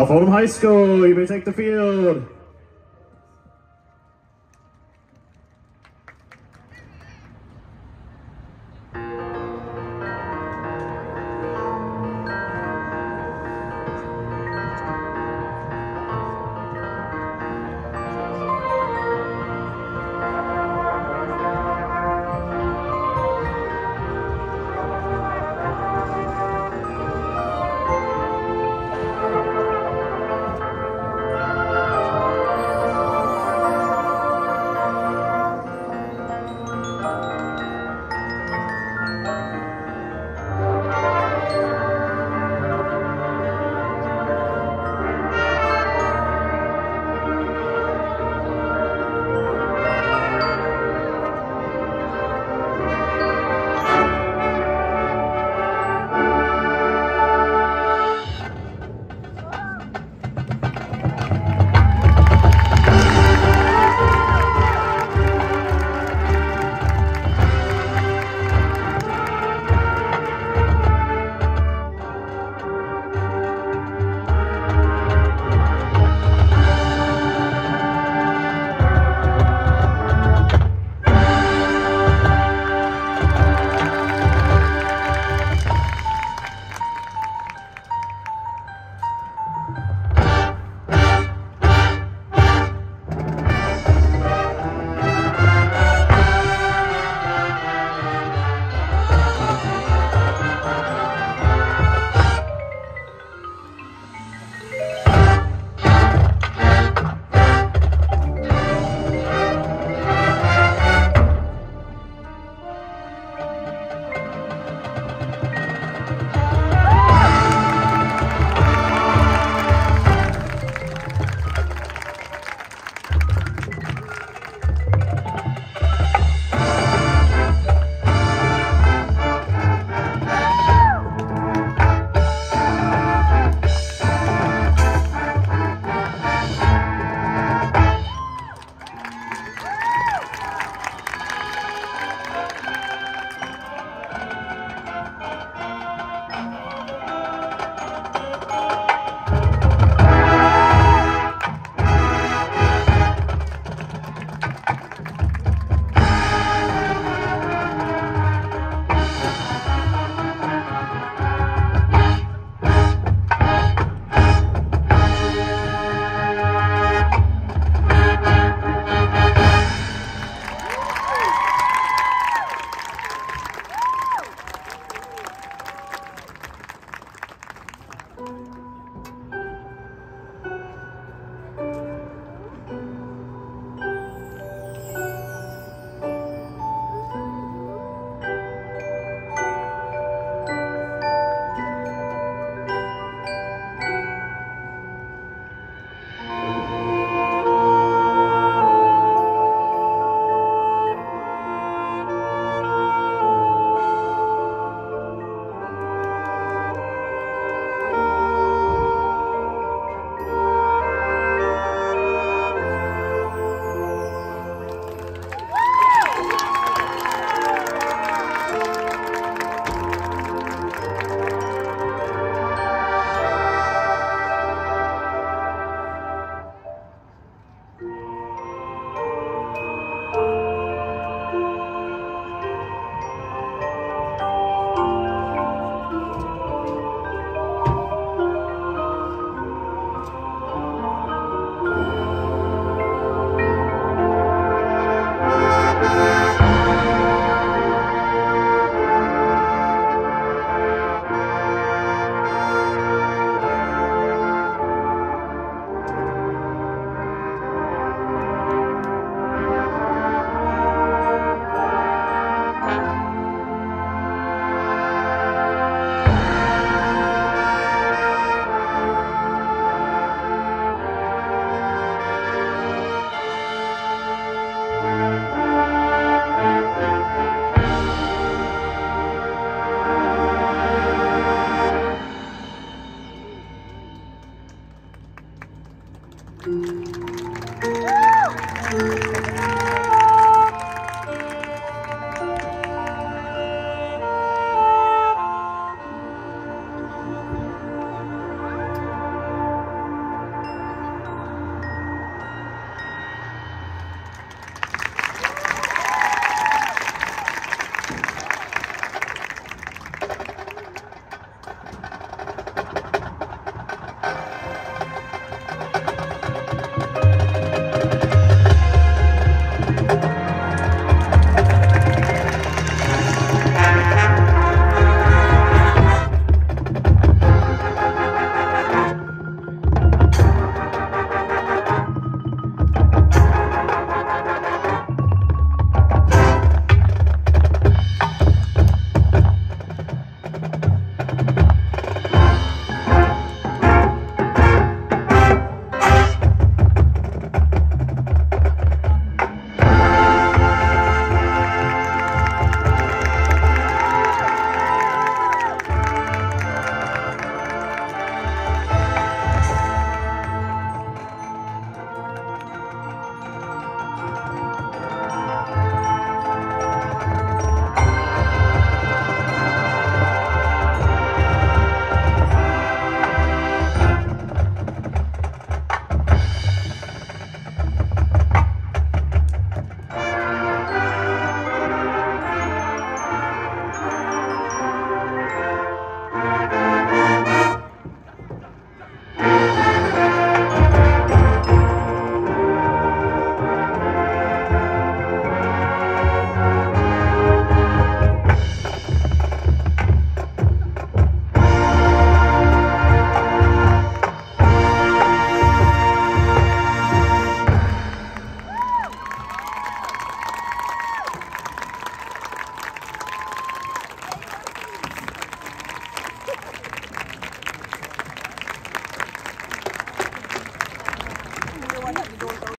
South Oldham High School, you may take the field.